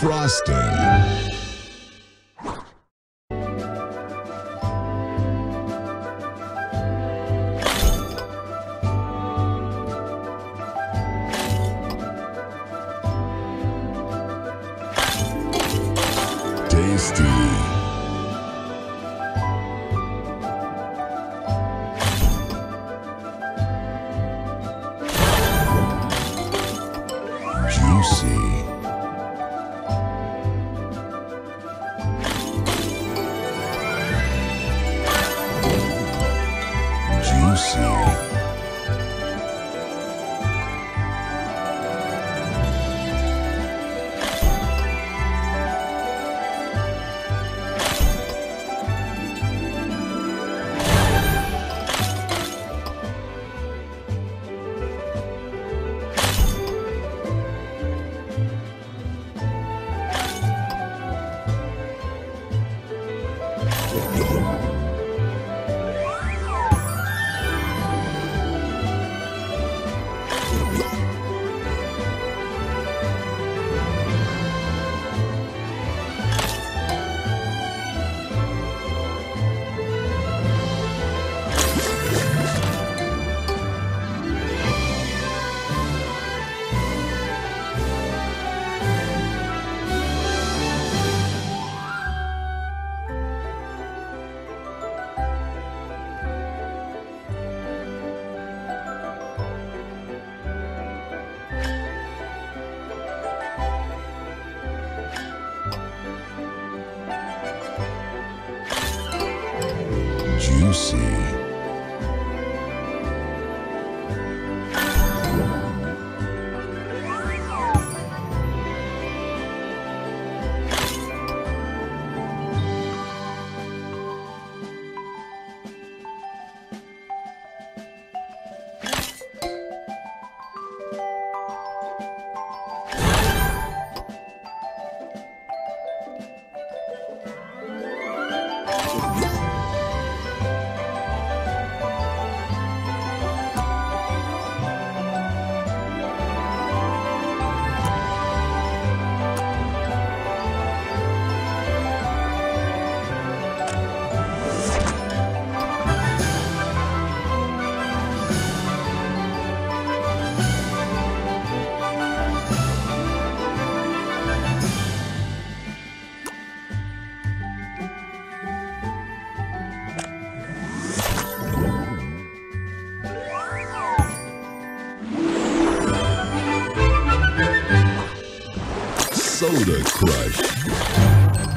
frosting. tasty. Juicy. Juicy. Soda Crush.